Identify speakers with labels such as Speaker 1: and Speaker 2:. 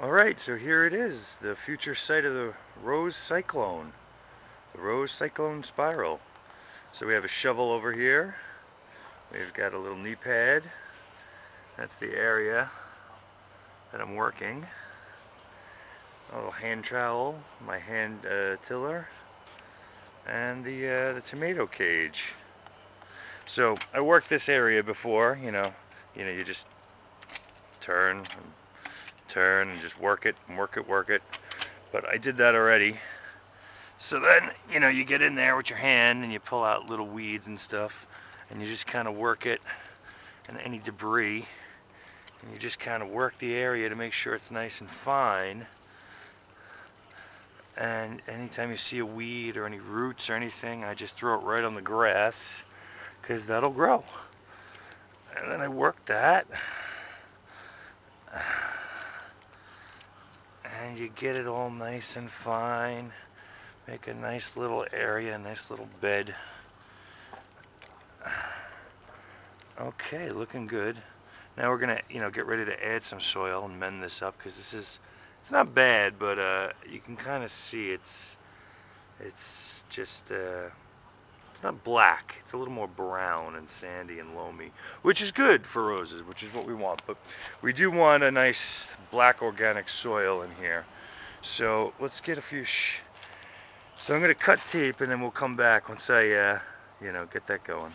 Speaker 1: Alright, so here it is, the future site of the Rose Cyclone. The Rose Cyclone Spiral. So we have a shovel over here. We've got a little knee pad. That's the area that I'm working. A little hand trowel, my hand uh, tiller, and the, uh, the tomato cage. So I worked this area before, you know, you know, you just turn, turn and just work it and work it, work it. But I did that already. So then, you know, you get in there with your hand and you pull out little weeds and stuff and you just kind of work it and any debris and you just kind of work the area to make sure it's nice and fine. And anytime you see a weed or any roots or anything, I just throw it right on the grass because that'll grow. And then I work that. You get it all nice and fine make a nice little area a nice little bed okay looking good now we're gonna you know get ready to add some soil and mend this up because this is it's not bad but uh, you can kind of see it's it's just uh, it's not black. It's a little more brown and sandy and loamy, which is good for roses, which is what we want. But we do want a nice black organic soil in here. So let's get a few so I'm going to cut tape and then we'll come back once I, uh, you know, get that going.